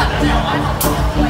Yeah.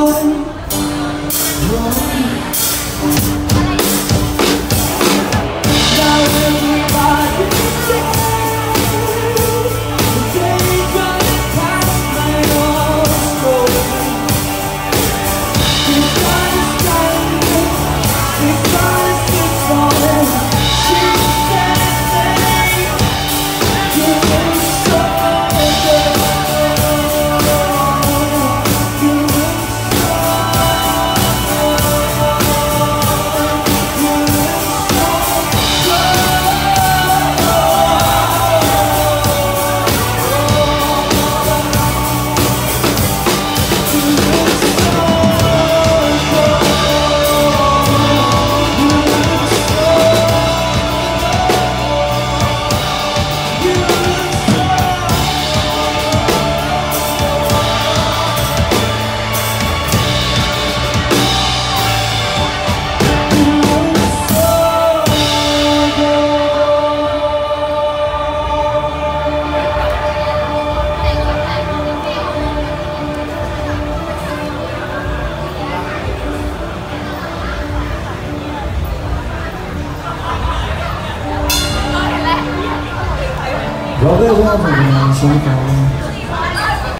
one. Robert Wolverine,